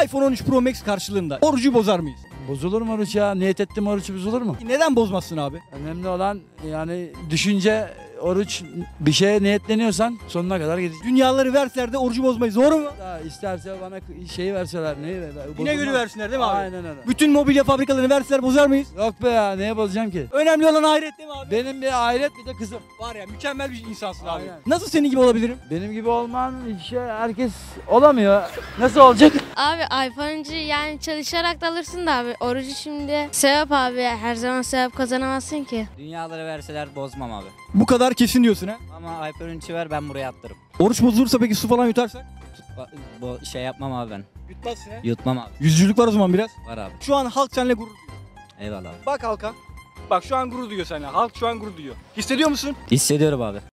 iPhone 13 Pro Max karşılığında orucu bozar mıyız? Bozulur mu oruç ya? Niyet ettim oruç bozulur mu? Neden bozmazsın abi? Önemli olan yani düşünce oruç bir şeye niyetleniyorsan sonuna kadar gidecek. Dünyaları verseler de orucu bozmayız. Doğru mu? Daha isterse bana şeyi verseler neyi ver? İnegöl'ü versinler değil mi abi? Aynen öyle. Bütün mobilya fabrikalarını verseler bozar mıyız? Yok be ya neye bozacağım ki? Önemli olan ahiret değil mi abi? Benim bir ahiret bir de kızım. Var ya mükemmel bir insansın abi. Aynen. Nasıl senin gibi olabilirim? Benim gibi olman şey herkes olamıyor. Nasıl olacak? Abi iPhone'cu yani çalışarak da alırsın da abi. Orucu şimdi sevap abi. Her zaman sevap kazanamazsın ki. Dünyaları verseler bozmam abi. Bu kadar kesin diyorsun ha. Ama iPhone 3'ü ver ben buraya attırım. Oruç bozulursa peki su falan yutarsak? Ba- Bu şey yapmam abi ben. Yutmazsın ha. Yutmam abi. Yüzcülük var o zaman biraz. Var abi. Şu an halk seninle gurur duyuyor. Eyvallah abi. Bak halka. Bak şu an gurur duyuyor seninle. Halk şu an gurur duyuyor. Hissediyor musun? Hissediyorum abi.